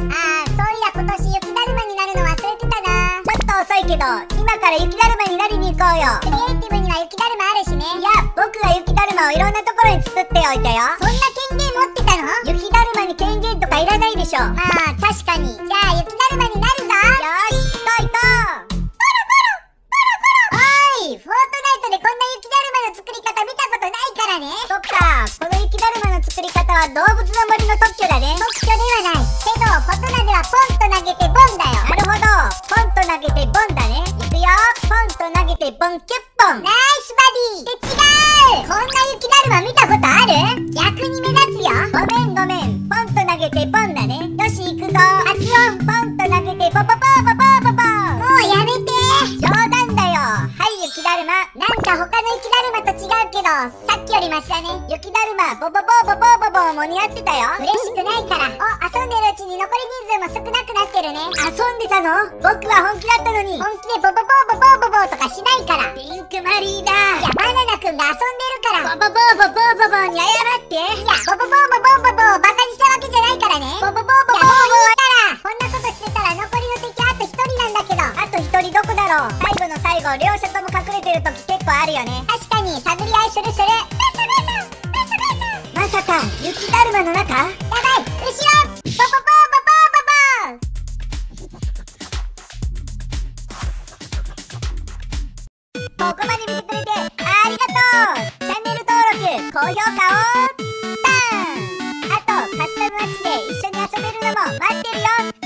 あーそういや今年雪だるまになるの忘れてたな。ちょっと遅いけど今から雪だるまになりに行こうよ。クリエイティブには雪だるまあるしねいや僕が雪だるまをいろんなところに作っておいたよ。そんな権限持ってたの雪だるまに権限とかいらないでしょ。まあ確かに。じゃあ雪だるまになるぞ。よし行こう行こうおいフォートナイトでこんな雪だるまの作り方見たことないからね。そっかこの雪だるまの作り方は動物の森ンと投げてボンキュッポン。ナイスバディ。って違う。こんな雪だるま見たことある？逆に目立つよ。ごめんごめん。ポンと投げてポンだね。よし行くぞ。発音ポンと投げてポポポポポポポ。もうやめて。冗談だよ。はい雪だるま。なんか他の雪だるまと違うけどさっきよりマシだね。雪だるま。ボボボボボボボも似合ってたよ。嬉しくないから。お遊んたの？僕は本気だったのに。本気でボボボボボボボとかしないから。ピンクマリーいだやバナナくんが遊んでるから。ボボボボボボボに謝って。いや。ボボボボボボボをバカにしたわけじゃないからね。ボボボボボいやもういいから。こんなことしてたら残りの敵あと一人なんだけど。あと一人どこだろう。最後の最後両者とも隠れてる時結構あるよね。確かに探り合いするする。まさか雪だるまの中？やばい後ろここまで見てくれてありがとうチャンネル登録、高評価をバーンあと、カスタムマッチで一緒に遊べるのも待ってるよ